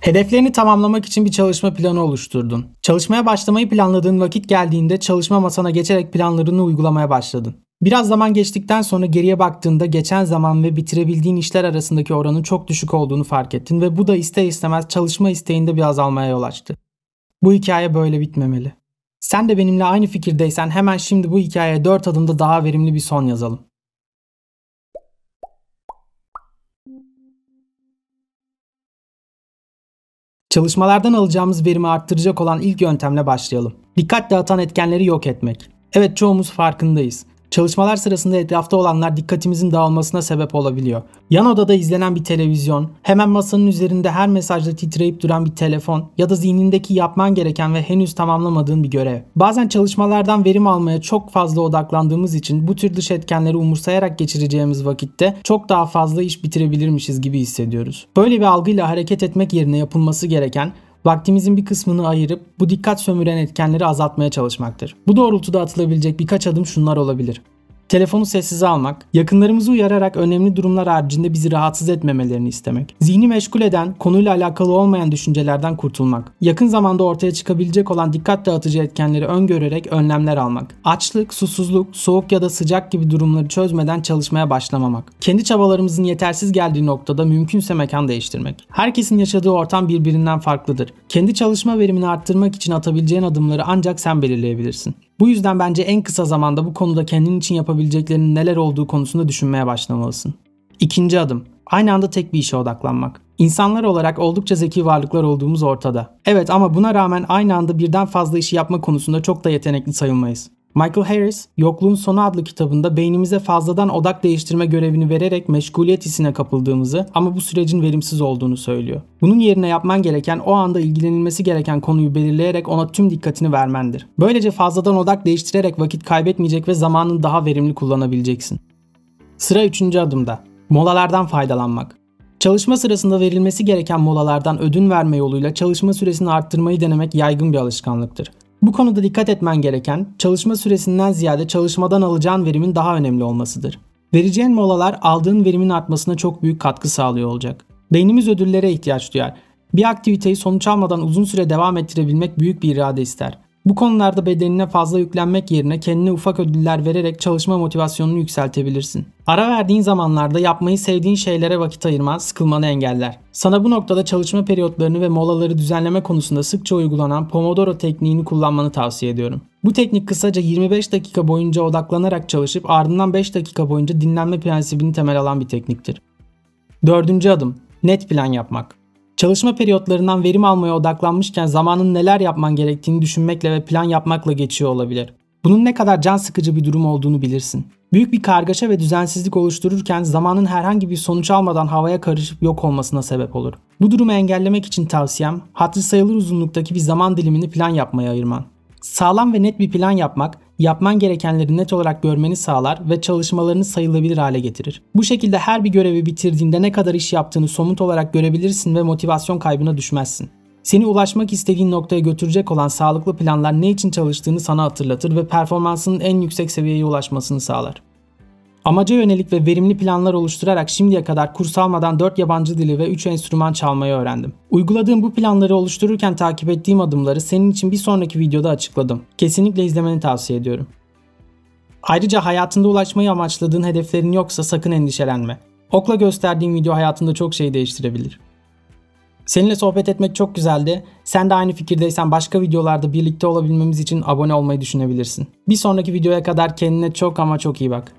Hedeflerini tamamlamak için bir çalışma planı oluşturdun. Çalışmaya başlamayı planladığın vakit geldiğinde çalışma masana geçerek planlarını uygulamaya başladın. Biraz zaman geçtikten sonra geriye baktığında geçen zaman ve bitirebildiğin işler arasındaki oranın çok düşük olduğunu fark ettin ve bu da ister istemez çalışma isteğinde bir azalmaya yol açtı. Bu hikaye böyle bitmemeli. Sen de benimle aynı fikirdeysen hemen şimdi bu hikayeye 4 adımda daha verimli bir son yazalım. Çalışmalardan alacağımız verimi arttıracak olan ilk yöntemle başlayalım. Dikkat dağıtan etkenleri yok etmek. Evet çoğumuz farkındayız. Çalışmalar sırasında etrafta olanlar dikkatimizin dağılmasına sebep olabiliyor. Yan odada izlenen bir televizyon, hemen masanın üzerinde her mesajda titreyip duran bir telefon ya da zihnindeki yapman gereken ve henüz tamamlamadığın bir görev. Bazen çalışmalardan verim almaya çok fazla odaklandığımız için bu tür dış etkenleri umursayarak geçireceğimiz vakitte çok daha fazla iş bitirebilirmişiz gibi hissediyoruz. Böyle bir algıyla hareket etmek yerine yapılması gereken vaktimizin bir kısmını ayırıp bu dikkat sömüren etkenleri azaltmaya çalışmaktır. Bu doğrultuda atılabilecek birkaç adım şunlar olabilir. Telefonu sessize almak, yakınlarımızı uyararak önemli durumlar haricinde bizi rahatsız etmemelerini istemek, zihni meşgul eden, konuyla alakalı olmayan düşüncelerden kurtulmak, yakın zamanda ortaya çıkabilecek olan dikkat dağıtıcı etkenleri öngörerek önlemler almak, açlık, susuzluk, soğuk ya da sıcak gibi durumları çözmeden çalışmaya başlamamak, kendi çabalarımızın yetersiz geldiği noktada mümkünse mekan değiştirmek. Herkesin yaşadığı ortam birbirinden farklıdır. Kendi çalışma verimini arttırmak için atabileceğin adımları ancak sen belirleyebilirsin. Bu yüzden bence en kısa zamanda bu konuda kendin için yapabileceklerinin neler olduğu konusunda düşünmeye başlamalısın. İkinci adım. Aynı anda tek bir işe odaklanmak. İnsanlar olarak oldukça zeki varlıklar olduğumuz ortada. Evet ama buna rağmen aynı anda birden fazla işi yapma konusunda çok da yetenekli sayılmayız. Michael Harris, Yokluğun Sonu adlı kitabında beynimize fazladan odak değiştirme görevini vererek meşguliyet hissine kapıldığımızı ama bu sürecin verimsiz olduğunu söylüyor. Bunun yerine yapman gereken o anda ilgilenilmesi gereken konuyu belirleyerek ona tüm dikkatini vermendir. Böylece fazladan odak değiştirerek vakit kaybetmeyecek ve zamanını daha verimli kullanabileceksin. Sıra 3. adımda. Molalardan faydalanmak. Çalışma sırasında verilmesi gereken molalardan ödün verme yoluyla çalışma süresini arttırmayı denemek yaygın bir alışkanlıktır. Bu konuda dikkat etmen gereken çalışma süresinden ziyade çalışmadan alacağın verimin daha önemli olmasıdır. Vereceğin molalar aldığın verimin artmasına çok büyük katkı sağlıyor olacak. Beynimiz ödüllere ihtiyaç duyar. Bir aktiviteyi sonuç almadan uzun süre devam ettirebilmek büyük bir irade ister. Bu konularda bedenine fazla yüklenmek yerine kendine ufak ödüller vererek çalışma motivasyonunu yükseltebilirsin. Ara verdiğin zamanlarda yapmayı sevdiğin şeylere vakit ayırman sıkılmanı engeller. Sana bu noktada çalışma periyotlarını ve molaları düzenleme konusunda sıkça uygulanan Pomodoro tekniğini kullanmanı tavsiye ediyorum. Bu teknik kısaca 25 dakika boyunca odaklanarak çalışıp ardından 5 dakika boyunca dinlenme prensibini temel alan bir tekniktir. Dördüncü adım, net plan yapmak. Çalışma periyotlarından verim almaya odaklanmışken zamanın neler yapman gerektiğini düşünmekle ve plan yapmakla geçiyor olabilir. Bunun ne kadar can sıkıcı bir durum olduğunu bilirsin. Büyük bir kargaşa ve düzensizlik oluştururken zamanın herhangi bir sonuç almadan havaya karışıp yok olmasına sebep olur. Bu durumu engellemek için tavsiyem, hatırı sayılır uzunluktaki bir zaman dilimini plan yapmaya ayırman. Sağlam ve net bir plan yapmak, yapman gerekenleri net olarak görmeni sağlar ve çalışmalarını sayılabilir hale getirir. Bu şekilde her bir görevi bitirdiğinde ne kadar iş yaptığını somut olarak görebilirsin ve motivasyon kaybına düşmezsin. Seni ulaşmak istediğin noktaya götürecek olan sağlıklı planlar ne için çalıştığını sana hatırlatır ve performansının en yüksek seviyeye ulaşmasını sağlar. Amaca yönelik ve verimli planlar oluşturarak şimdiye kadar kurs almadan 4 yabancı dili ve 3 enstrüman çalmayı öğrendim. Uyguladığım bu planları oluştururken takip ettiğim adımları senin için bir sonraki videoda açıkladım. Kesinlikle izlemeni tavsiye ediyorum. Ayrıca hayatında ulaşmayı amaçladığın hedeflerin yoksa sakın endişelenme. Okla gösterdiğim video hayatında çok şey değiştirebilir. Seninle sohbet etmek çok güzeldi. Sen de aynı fikirdeysen başka videolarda birlikte olabilmemiz için abone olmayı düşünebilirsin. Bir sonraki videoya kadar kendine çok ama çok iyi bak.